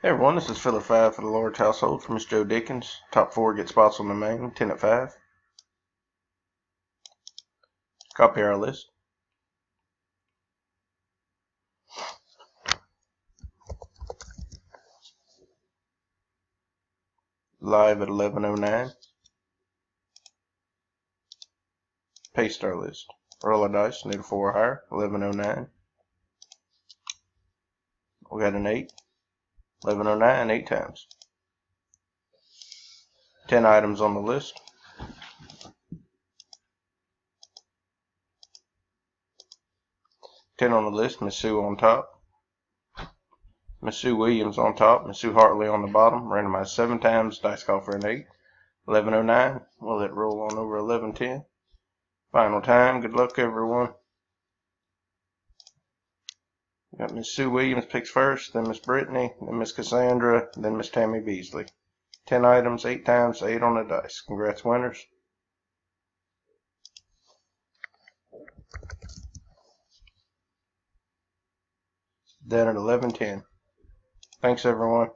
Hey everyone, this is filler five for the large household for Miss Joe Dickens. Top four get spots on the main, ten at five. Copy our list. Live at eleven oh nine. Paste our list. Roll a dice, need a four or higher, eleven oh nine. We got an eight. 1109 eight times. 10 items on the list. Ten on the list, Miss Sue on top. Miss Sue Williams on top, Miss Sue Hartley on the bottom. Randomized seven times, dice call for an eight. 1109, we'll let roll on over 1110. Final time, good luck everyone. Got Miss Sue Williams picks first, then Miss Brittany, then Miss Cassandra, then Miss Tammy Beasley. Ten items, eight times, eight on the dice. Congrats, winners. Then at 11:10. Thanks, everyone.